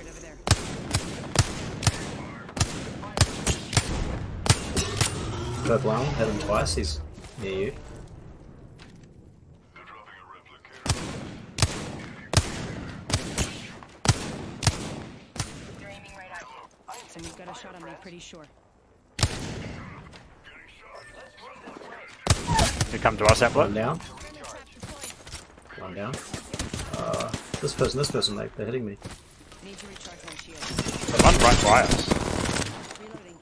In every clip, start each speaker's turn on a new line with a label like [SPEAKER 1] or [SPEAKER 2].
[SPEAKER 1] target over there.
[SPEAKER 2] Purple armor, hit him twice, he's near you.
[SPEAKER 1] Someone's got a shot on me, pretty sure.
[SPEAKER 3] You come to us,
[SPEAKER 2] One
[SPEAKER 3] Applet.
[SPEAKER 2] down. One down. Uh, this person, this person, mate, they're hitting me.
[SPEAKER 1] Need to recharge my shield.
[SPEAKER 3] One right by us.
[SPEAKER 1] Reloading.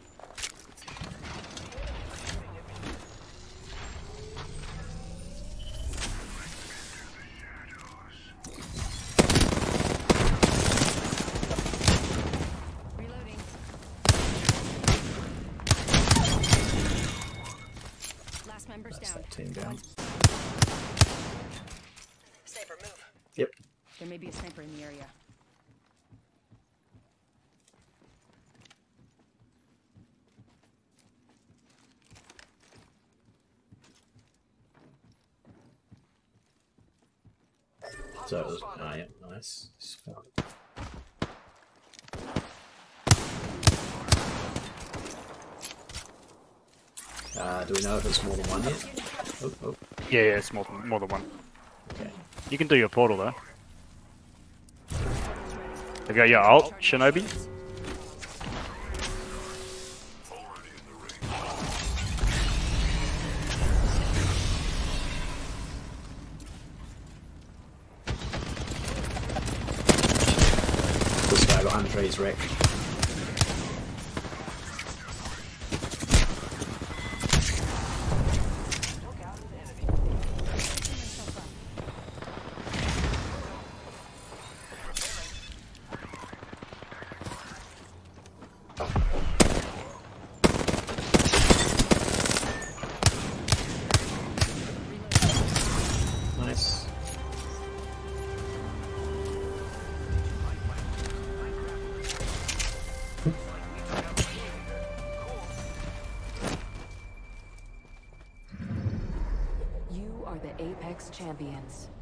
[SPEAKER 1] Reloading. Last member's
[SPEAKER 2] That's
[SPEAKER 1] down.
[SPEAKER 2] that team down.
[SPEAKER 4] Sniper, move.
[SPEAKER 2] Yep.
[SPEAKER 1] There may be a sniper in the area.
[SPEAKER 2] So it was, ah, yeah, nice. Uh, do we know if it's more than one yet? Oh, oh,
[SPEAKER 3] Yeah, yeah, it's more than, more than one.
[SPEAKER 2] okay.
[SPEAKER 3] You can do your portal though. Have you got your ult, Shinobi?
[SPEAKER 2] Andre's wreck.
[SPEAKER 5] The Apex champions.